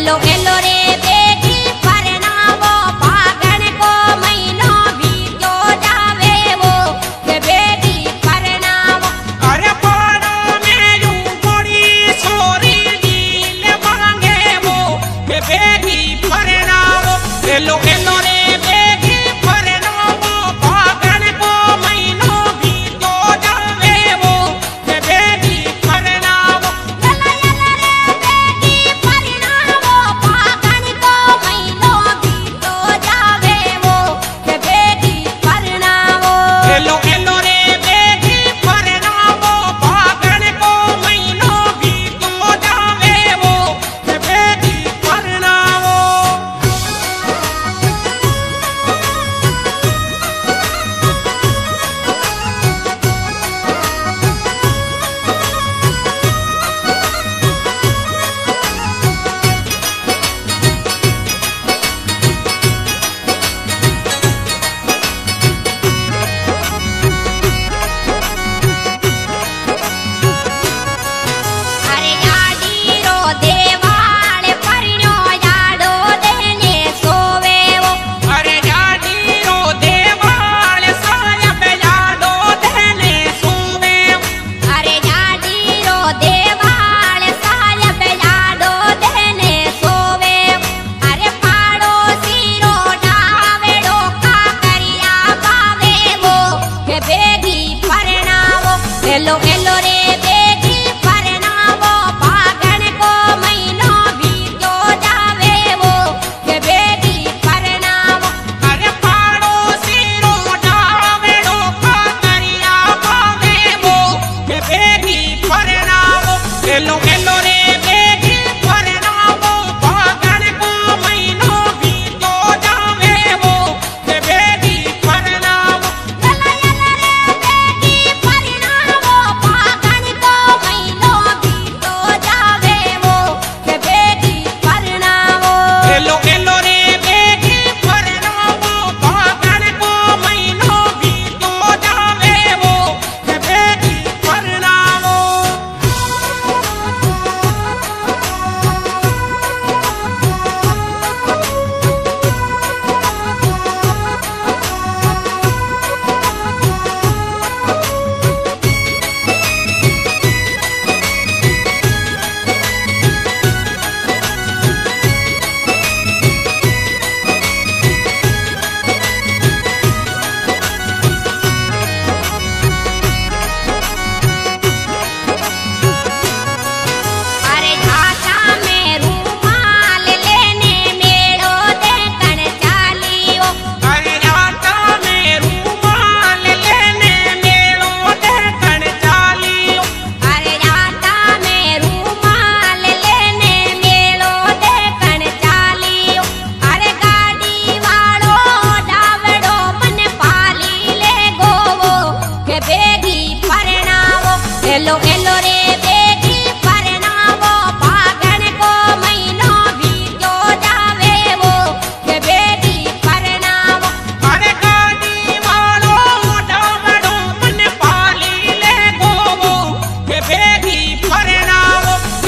cielo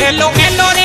hello, hello.